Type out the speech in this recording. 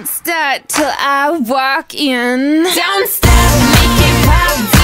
Don't start till I walk in. Don't stop, make it pop.